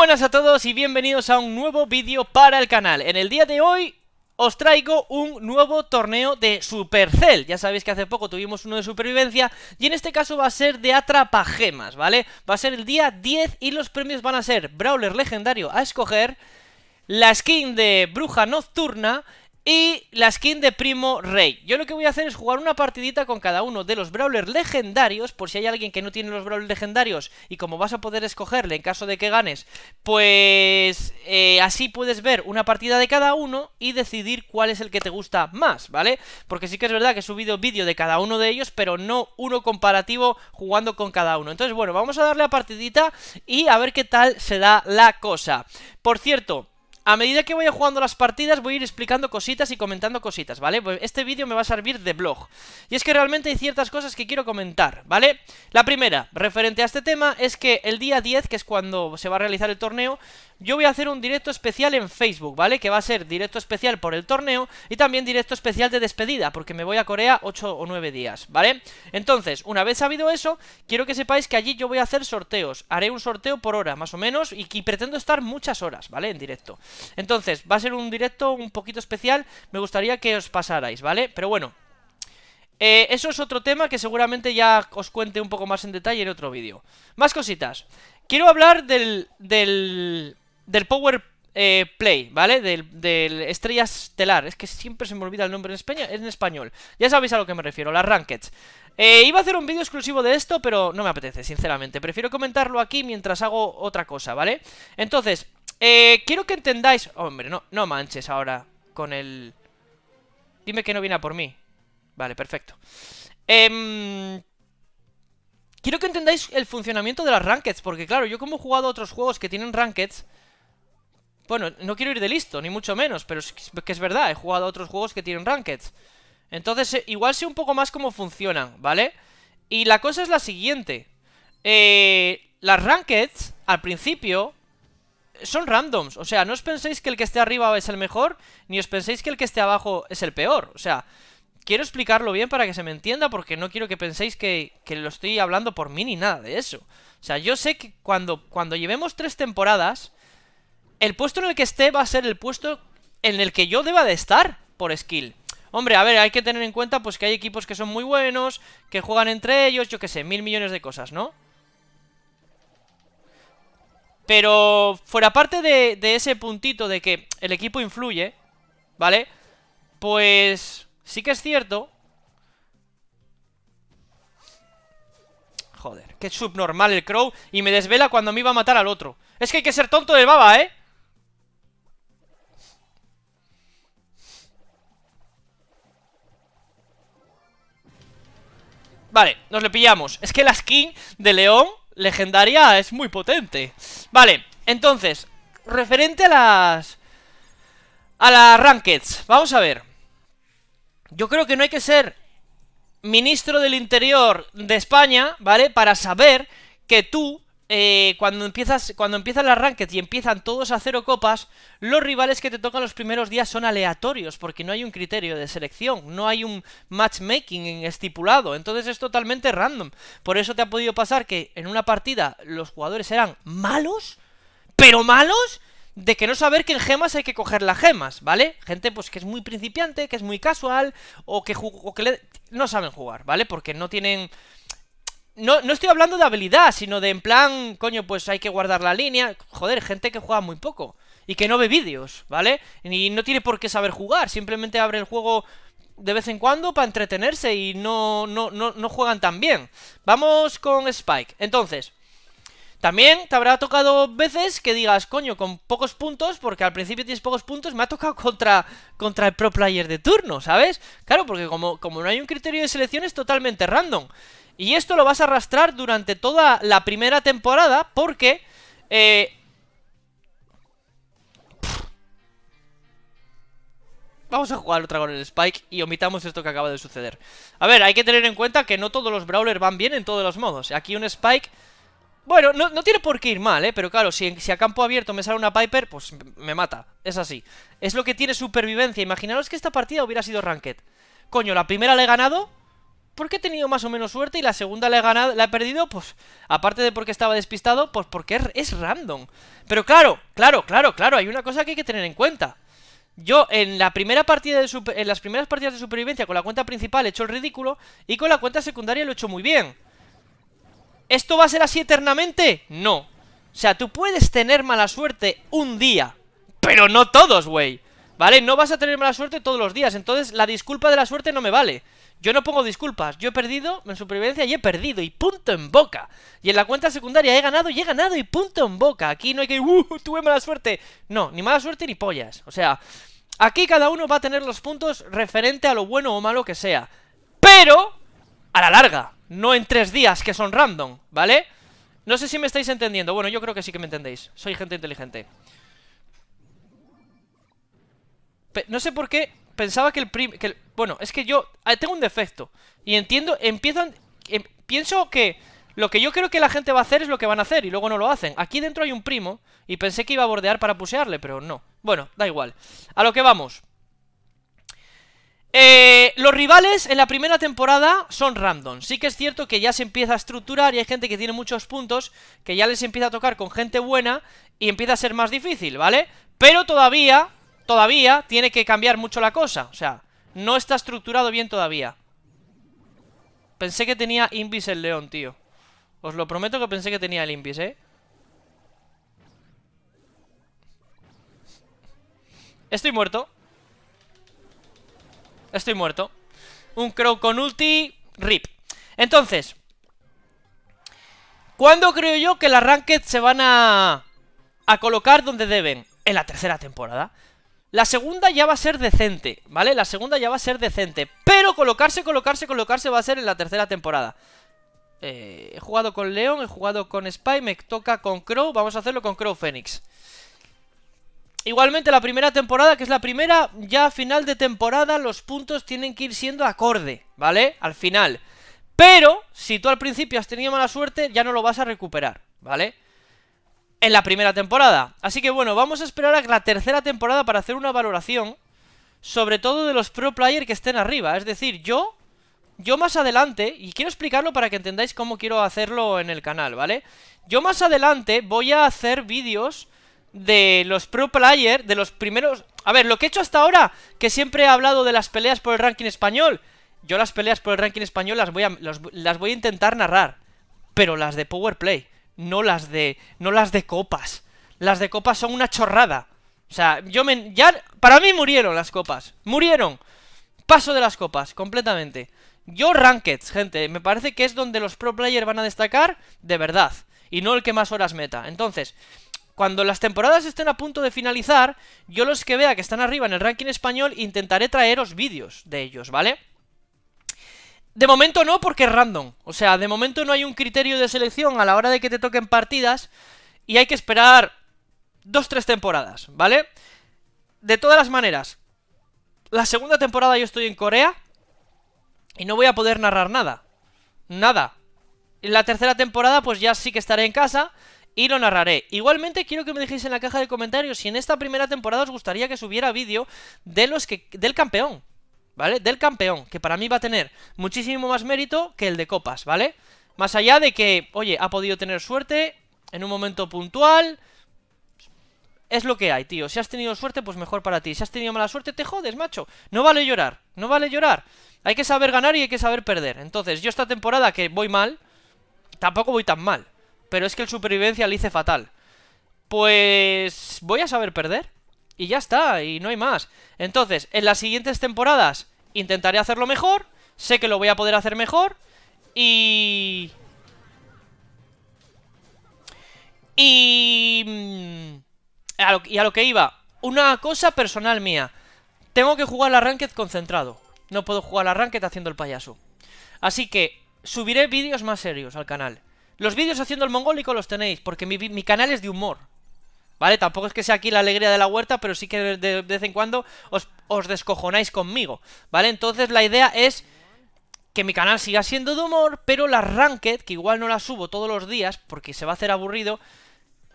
buenas a todos y bienvenidos a un nuevo vídeo para el canal. En el día de hoy os traigo un nuevo torneo de Supercell. Ya sabéis que hace poco tuvimos uno de supervivencia y en este caso va a ser de atrapagemas, ¿vale? Va a ser el día 10 y los premios van a ser Brawler legendario a escoger, la skin de Bruja Nocturna y la skin de Primo Rey. Yo lo que voy a hacer es jugar una partidita con cada uno de los Brawlers legendarios, por si hay alguien que no tiene los Brawlers legendarios, y como vas a poder escogerle en caso de que ganes, pues eh, así puedes ver una partida de cada uno y decidir cuál es el que te gusta más, ¿vale? Porque sí que es verdad que he subido vídeo de cada uno de ellos, pero no uno comparativo jugando con cada uno. Entonces, bueno, vamos a darle a partidita y a ver qué tal se da la cosa. Por cierto... A medida que vaya jugando las partidas voy a ir explicando cositas y comentando cositas, ¿vale? Pues este vídeo me va a servir de blog Y es que realmente hay ciertas cosas que quiero comentar, ¿vale? La primera, referente a este tema, es que el día 10, que es cuando se va a realizar el torneo Yo voy a hacer un directo especial en Facebook, ¿vale? Que va a ser directo especial por el torneo Y también directo especial de despedida, porque me voy a Corea 8 o 9 días, ¿vale? Entonces, una vez sabido eso, quiero que sepáis que allí yo voy a hacer sorteos Haré un sorteo por hora, más o menos, y que pretendo estar muchas horas, ¿vale? En directo entonces, va a ser un directo un poquito especial, me gustaría que os pasarais, ¿vale? Pero bueno, eh, eso es otro tema que seguramente ya os cuente un poco más en detalle en otro vídeo. Más cositas. Quiero hablar del, del, del Power eh, Play, ¿vale? Del, del Estrella Estelar. Es que siempre se me olvida el nombre en, en español. Ya sabéis a lo que me refiero, las Rankeds. Eh, iba a hacer un vídeo exclusivo de esto, pero no me apetece, sinceramente. Prefiero comentarlo aquí mientras hago otra cosa, ¿vale? Entonces, eh, quiero que entendáis... Hombre, no, no manches ahora con el... Dime que no viene por mí. Vale, perfecto. Eh, quiero que entendáis el funcionamiento de las rankeds, porque claro, yo como he jugado a otros juegos que tienen rankeds... Bueno, no quiero ir de listo, ni mucho menos, pero es que es verdad, he jugado a otros juegos que tienen rankeds. Entonces, eh, igual sé un poco más cómo funcionan, ¿vale? Y la cosa es la siguiente. Eh, las rankeds, al principio, son randoms. O sea, no os penséis que el que esté arriba es el mejor, ni os penséis que el que esté abajo es el peor. O sea, quiero explicarlo bien para que se me entienda, porque no quiero que penséis que, que lo estoy hablando por mí ni nada de eso. O sea, yo sé que cuando, cuando llevemos tres temporadas, el puesto en el que esté va a ser el puesto en el que yo deba de estar por skill. Hombre, a ver, hay que tener en cuenta pues que hay equipos que son muy buenos, que juegan entre ellos, yo qué sé, mil millones de cosas, ¿no? Pero fuera parte de, ese puntito de que el equipo influye, ¿vale? Pues sí que es cierto Joder, qué subnormal el Crow Y me desvela cuando me iba a matar al otro Es que hay que ser tonto de baba, ¿eh? Vale, nos le pillamos. Es que la skin de León legendaria es muy potente. Vale, entonces Referente a las A las rankeds Vamos a ver. Yo creo que no hay que ser Ministro del Interior de España ¿Vale? Para saber que tú eh, cuando empiezas cuando empiezan las rankeds y empiezan todos a cero copas, los rivales que te tocan los primeros días son aleatorios, porque no hay un criterio de selección, no hay un matchmaking estipulado, entonces es totalmente random. Por eso te ha podido pasar que en una partida los jugadores eran malos, pero malos, de que no saber que en gemas hay que coger las gemas, ¿vale? Gente pues que es muy principiante, que es muy casual, o que, o que no saben jugar, ¿vale? Porque no tienen no, no estoy hablando de habilidad, sino de en plan, coño, pues hay que guardar la línea. Joder, gente que juega muy poco y que no ve vídeos, ¿vale? Y no tiene por qué saber jugar, simplemente abre el juego de vez en cuando para entretenerse y no, no, no, no juegan tan bien. Vamos con Spike. Entonces, también te habrá tocado veces que digas, coño, con pocos puntos, porque al principio tienes pocos puntos, me ha tocado contra, contra el pro player de turno, ¿sabes? Claro, porque como, como no hay un criterio de selección es totalmente random. Y esto lo vas a arrastrar durante toda la primera temporada porque... Eh... Vamos a jugar otra con el Spike y omitamos esto que acaba de suceder. A ver, hay que tener en cuenta que no todos los Brawlers van bien en todos los modos. Aquí un Spike... Bueno, no, tiene por qué ir mal, ¿eh? Pero claro, si, si, a campo abierto me sale una Piper, pues me mata. Es así. Es lo que tiene supervivencia. Imaginaros que esta partida hubiera sido Ranked. Coño, la primera la he ganado porque he tenido más o menos suerte y la segunda la he la he perdido, pues, aparte de porque estaba despistado, pues porque es, random. Pero claro, claro, claro, claro, hay una cosa que hay que tener en cuenta. Yo en la primera partida de en las primeras partidas de supervivencia con la cuenta principal he hecho el ridículo y con la cuenta secundaria lo he hecho muy bien. ¿Esto va a ser así eternamente? No. O sea, tú puedes tener mala suerte un día, pero no todos, güey. ¿Vale? No vas a tener mala suerte todos los días, entonces la disculpa de la suerte no me vale. Yo no pongo disculpas, yo he perdido en supervivencia y he perdido y punto en boca. Y en la cuenta secundaria he ganado y he ganado y punto en boca. Aquí no hay que, uh, tuve mala suerte. No, ni mala suerte ni pollas. O sea, aquí cada uno va a tener los puntos referente a lo bueno o malo que sea. Pero, a la larga, no en tres días que son random, ¿vale? No sé si me estáis entendiendo. Bueno, yo creo que sí que me entendéis. Soy gente inteligente. no sé por qué pensaba que el, prim que Bueno, es que yo ah, tengo un defecto Y entiendo, empiezan em, Pienso que lo que yo creo que la gente va a hacer es lo que van a hacer Y luego no lo hacen. Aquí dentro hay un primo Y pensé que iba a bordear para pusearle, pero no. Bueno, da igual. A lo que vamos. Eh, los rivales en la primera temporada son random. Sí que es cierto que ya se empieza a estructurar Y hay gente que tiene muchos puntos Que ya les empieza a tocar con gente buena Y empieza a ser más difícil, ¿vale? Pero todavía todavía tiene que cambiar mucho la cosa. O sea, no está estructurado bien todavía. Pensé que tenía Invis el león, tío. Os lo prometo que pensé que tenía el Invis, ¿eh? Estoy muerto. Estoy muerto. Un Crow con ulti, rip. Entonces, ¿cuándo creo yo que las Ranked se van a, a colocar donde deben? En la tercera temporada. La segunda ya va a ser decente, ¿vale? La segunda ya va a ser decente Pero colocarse, colocarse, colocarse va a ser en la tercera temporada eh, He jugado con León, he jugado con Spy Me toca con Crow, vamos a hacerlo con Crow Phoenix Igualmente la primera temporada, que es la primera Ya final de temporada los puntos tienen que ir siendo acorde, ¿vale? Al final Pero, si tú al principio has tenido mala suerte Ya no lo vas a recuperar, ¿vale? En la primera temporada. Así que bueno, vamos a esperar a la tercera temporada para hacer una valoración, sobre todo de los pro player que estén arriba. Es decir, yo, yo más adelante, y quiero explicarlo para que entendáis cómo quiero hacerlo en el canal, ¿vale? Yo más adelante voy a hacer vídeos de los pro player, de los primeros... A ver, lo que he hecho hasta ahora, que siempre he hablado de las peleas por el ranking español, yo las peleas por el ranking español las voy a, las voy a intentar narrar, pero las de Power Play no las de no las de copas. Las de copas son una chorrada. O sea, yo me ya para mí murieron las copas. Murieron. Paso de las copas completamente. Yo rankeds, gente, me parece que es donde los pro players van a destacar de verdad y no el que más horas meta. Entonces, cuando las temporadas estén a punto de finalizar, yo los que vea que están arriba en el ranking español intentaré traeros vídeos de ellos, ¿vale? De momento no, porque es random. O sea, de momento no hay un criterio de selección a la hora de que te toquen partidas y hay que esperar dos, tres temporadas, ¿vale? De todas las maneras, la segunda temporada yo estoy en Corea y no voy a poder narrar nada. Nada. En la tercera temporada pues ya sí que estaré en casa y lo narraré. Igualmente quiero que me dejéis en la caja de comentarios si en esta primera temporada os gustaría que subiera vídeo de los que del campeón. ¿Vale? Del campeón, que para mí va a tener muchísimo más mérito que el de copas, ¿vale? Más allá de que, oye, ha podido tener suerte en un momento puntual... Es lo que hay, tío. Si has tenido suerte, pues mejor para ti. Si has tenido mala suerte, te jodes, macho. No vale llorar, no vale llorar. Hay que saber ganar y hay que saber perder. Entonces, yo esta temporada que voy mal, tampoco voy tan mal. Pero es que el supervivencia le hice fatal. Pues... Voy a saber perder. Y ya está, y no hay más. Entonces, en las siguientes temporadas intentaré hacerlo mejor. Sé que lo voy a poder hacer mejor. Y... Y... Mm, a lo, y a lo que iba. Una cosa personal mía. Tengo que jugar la Ranked concentrado. No puedo jugar la Ranked haciendo el payaso. Así que subiré vídeos más serios al canal. Los vídeos haciendo el mongólico los tenéis, porque mi canal es de humor. ¿Vale? Tampoco es que sea aquí la alegría de la huerta, pero sí que de, vez en cuando os, os descojonáis conmigo, ¿vale? Entonces la idea es que mi canal siga siendo de humor, pero la Ranked, que igual no la subo todos los días, porque se va a hacer aburrido,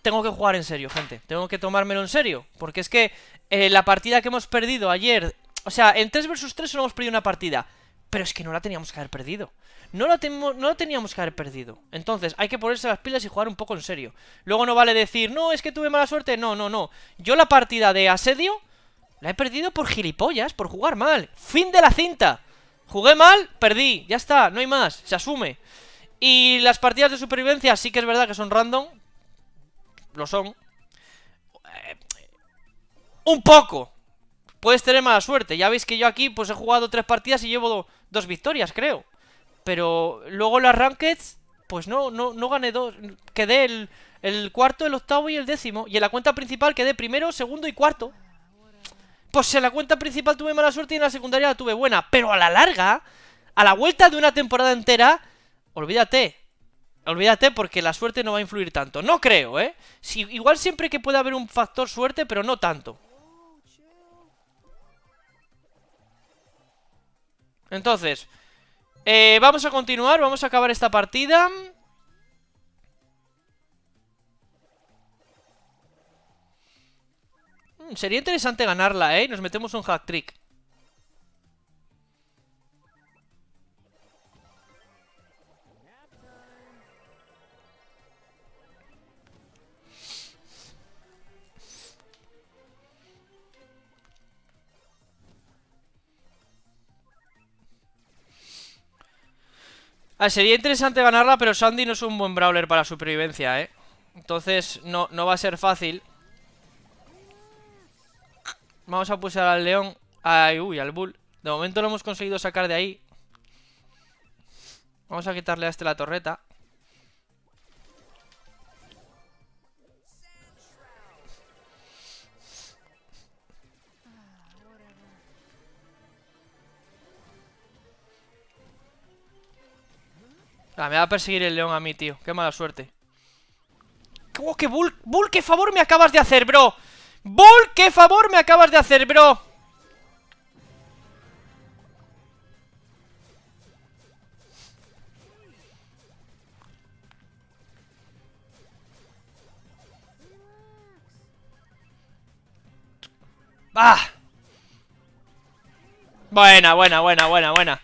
tengo que jugar en serio, gente. Tengo que tomármelo en serio, porque es que eh, la partida que hemos perdido ayer... O sea, en 3 vs 3 solo hemos perdido una partida. Pero es que no la teníamos que haber perdido. No la, no la teníamos que haber perdido. Entonces, hay que ponerse las pilas y jugar un poco en serio. Luego no vale decir, no, es que tuve mala suerte. No, no, no. Yo la partida de asedio la he perdido por gilipollas, por jugar mal. Fin de la cinta. Jugué mal, perdí. Ya está, no hay más. Se asume. Y las partidas de supervivencia sí que es verdad que son random. Lo son. Eh, un poco. Puedes tener mala suerte. Ya veis que yo aquí pues he jugado tres partidas y llevo dos victorias, creo. Pero luego las rankeds, pues no, no, no gané dos. Quedé el, cuarto, el octavo y el décimo. Y en la cuenta principal quedé primero, segundo y cuarto. Pues en la cuenta principal tuve mala suerte y en la secundaria la tuve buena. Pero a la larga, a la vuelta de una temporada entera, olvídate. Olvídate porque la suerte no va a influir tanto. No creo, ¿eh? Si, igual siempre que puede haber un factor suerte, pero no tanto. Entonces, eh, vamos a continuar, vamos a acabar esta partida. Mm, sería interesante ganarla, ¿eh? Nos metemos un hack trick. Sería interesante ganarla, pero Sandy no es un buen brawler para supervivencia, ¿eh? Entonces no, no va a ser fácil. Vamos a pulsar al león. Ay, uy, al bull. De momento lo hemos conseguido sacar de ahí. Vamos a quitarle a este la torreta. Ah, me va a perseguir el león a mí, tío. Qué mala suerte. ¡Oh, qué bull! ¡Bull, qué favor me acabas de hacer, bro! ¡Bull, qué favor me acabas de hacer, bro! ¡Ah! Buena, buena, buena, buena, buena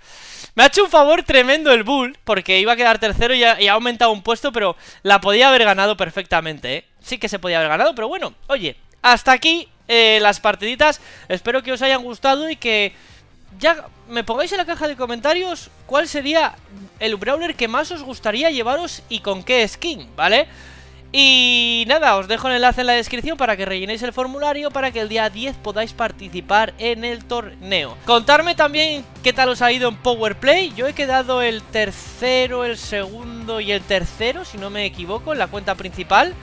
me ha hecho un favor tremendo el Bull, porque iba a quedar tercero y ha, aumentado un puesto, pero la podía haber ganado perfectamente, ¿eh? Sí que se podía haber ganado, pero bueno, oye, hasta aquí eh, las partiditas. Espero que os hayan gustado y que ya me pongáis en la caja de comentarios cuál sería el Brawler que más os gustaría llevaros y con qué skin, ¿vale? Y nada, os dejo el enlace en la descripción para que rellenéis el formulario para que el día 10 podáis participar en el torneo. Contarme también qué tal os ha ido en Powerplay. Yo he quedado el tercero, el segundo y el tercero, si no me equivoco, en la cuenta principal.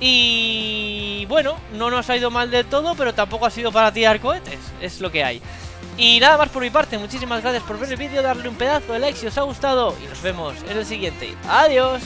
Y bueno, no nos ha ido mal del todo, pero tampoco ha sido para tirar cohetes, es lo que hay. Y nada más por mi parte, muchísimas gracias por ver el vídeo, darle un pedazo de like si os ha gustado y nos vemos en el siguiente. ¡Adiós!